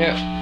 Yeah.